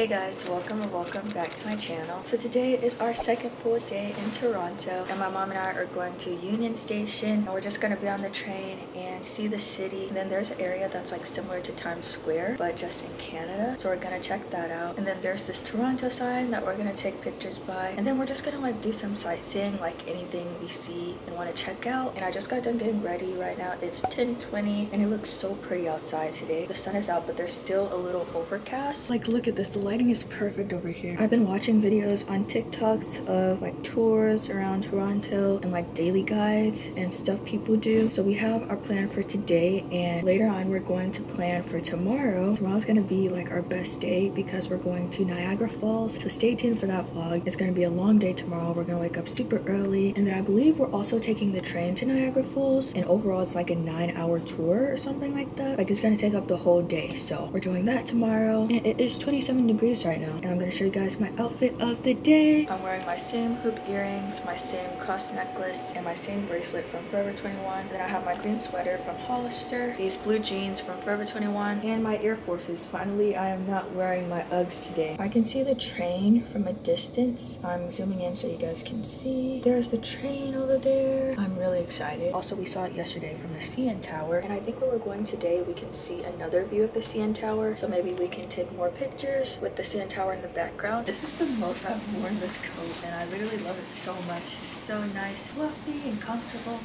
Hey guys, welcome or welcome back to my channel. So today is our second full day in Toronto and my mom and I are going to Union Station and we're just gonna be on the train and see the city. And then there's an area that's like similar to Times Square but just in Canada. So we're gonna check that out. And then there's this Toronto sign that we're gonna take pictures by. And then we're just gonna like do some sightseeing like anything we see and wanna check out. And I just got done getting ready right now. It's 10:20 and it looks so pretty outside today. The sun is out but there's still a little overcast. Like look at this, lighting is perfect over here. I've been watching videos on TikToks of like tours around Toronto and like daily guides and stuff people do. So we have our plan for today and later on we're going to plan for tomorrow. Tomorrow's gonna be like our best day because we're going to Niagara Falls. So stay tuned for that vlog. It's gonna be a long day tomorrow. We're gonna wake up super early and then I believe we're also taking the train to Niagara Falls and overall it's like a nine hour tour or something like that. Like it's gonna take up the whole day. So we're doing that tomorrow and it is 27 degrees right now and I'm gonna show you guys my outfit of the day. I'm wearing my same hoop earrings, my same cross necklace, and my same bracelet from Forever 21. Then I have my green sweater from Hollister, these blue jeans from Forever 21, and my Air Forces. Finally, I am not wearing my Uggs today. I can see the train from a distance. I'm zooming in so you guys can see. There's the train over there. I'm really excited. Also, we saw it yesterday from the CN Tower, and I think where we're going today, we can see another view of the CN Tower, so maybe we can take more pictures with the CN Tower in the background. This is the most I've worn this coat and I literally love it so much. It's so nice, fluffy and comfortable.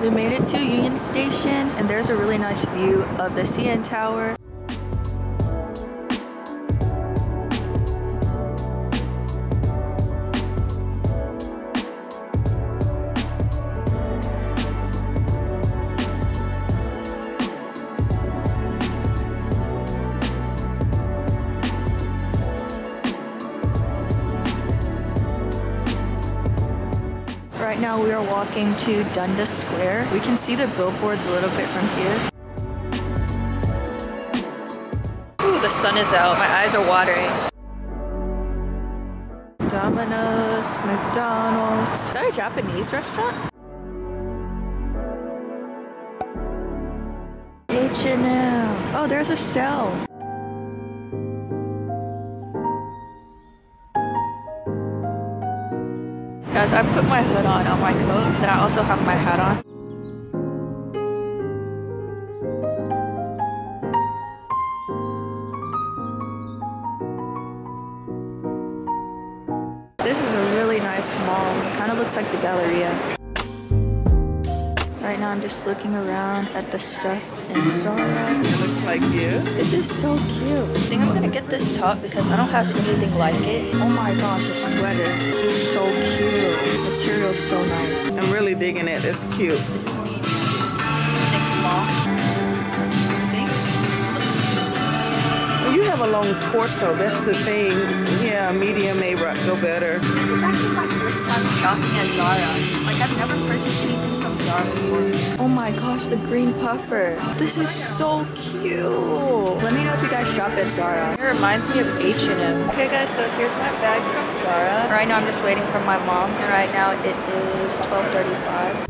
We made it to Union Station and there's a really nice view of the CN Tower. Right now we are walking to Dundas Square. We can see the billboards a little bit from here. Ooh, the sun is out. My eyes are watering. Domino's, McDonald's. Is that a Japanese restaurant? H&M. Oh, there's a cell. Guys, I put my hood on on my coat, then I also have my hat on. This is a really nice mall. It kind of looks like the Galleria. Right now I'm just looking around at the stuff in Zara. It looks like you. This is so cute. I think I'm gonna get this top because I don't have anything like it. Oh my gosh, a sweater. This is so cute. The material's so nice. I'm really digging it. It's cute. Think small. You have a long torso. That's the thing. Yeah, medium may go better. This is actually my first time shopping at Zara. Like I've never purchased anything from Zara before. Oh my gosh, the green puffer. This is so cute. Let me know if you guys shop at Zara. It reminds me of H&M. Okay guys, so here's my bag from Zara. Right now I'm just waiting for my mom. And right now it is 12.35.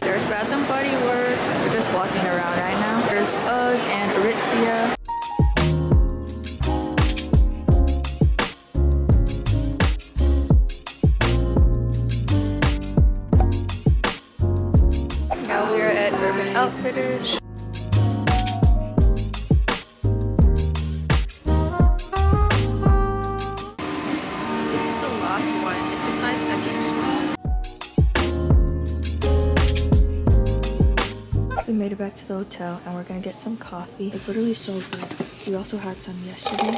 There's Bath and Body Works. We're just walking around to the hotel and we're gonna get some coffee. It's literally so good. We also had some yesterday.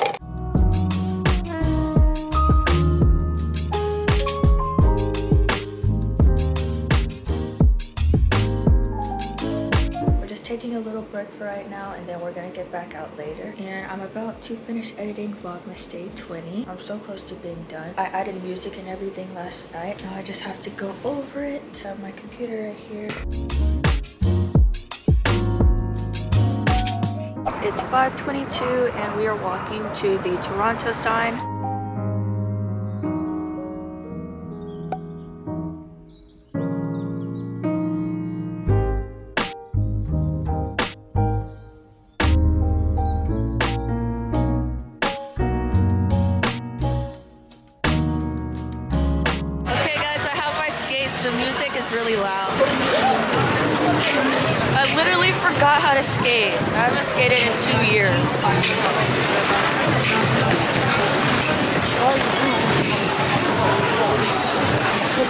We're just taking a little break for right now and then we're gonna get back out later. And I'm about to finish editing Vlogmas Day 20. I'm so close to being done. I added music and everything last night. Now I just have to go over it. I have my computer right here. It's 5:22 and we are walking to the Toronto sign. Okay guys, forgot how to skate. I haven't skated in two years.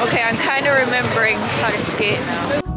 Okay, I'm kind of remembering how to skate now.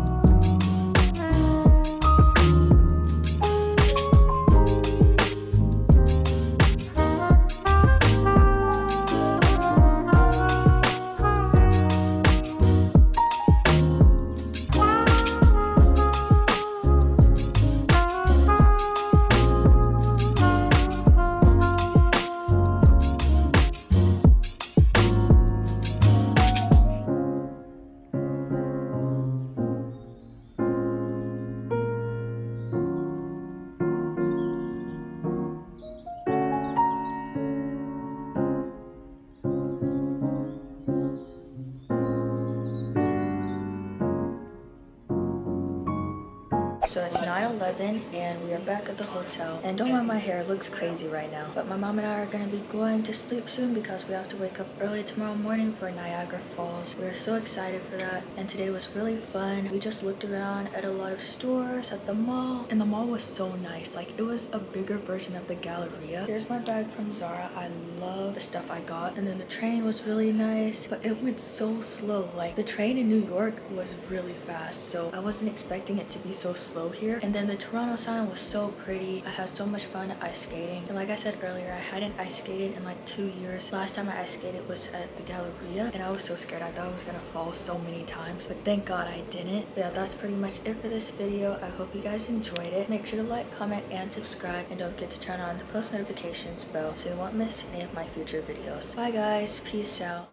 So it's 9-11 and we are back at the hotel. And don't mind my hair, looks crazy right now. But my mom and I are gonna be going to sleep soon because we have to wake up early tomorrow morning for Niagara Falls. We're so excited for that. And today was really fun. We just looked around at a lot of stores at the mall. And the mall was so nice. Like it was a bigger version of the Galleria. Here's my bag from Zara. I love the stuff I got. And then the train was really nice. But it went so slow. Like the train in New York was really fast. So I wasn't expecting it to be so slow here. And then the Toronto sign was so pretty. I had so much fun ice skating. And like I said earlier, I hadn't ice skated in like two years. Last time I ice skated was at the Galleria and I was so scared. I thought I was gonna fall so many times, but thank God I didn't. Yeah, that's pretty much it for this video. I hope you guys enjoyed it. Make sure to like, comment, and subscribe. And don't forget to turn on the post notifications bell so you won't miss any of my future videos. Bye guys, peace out.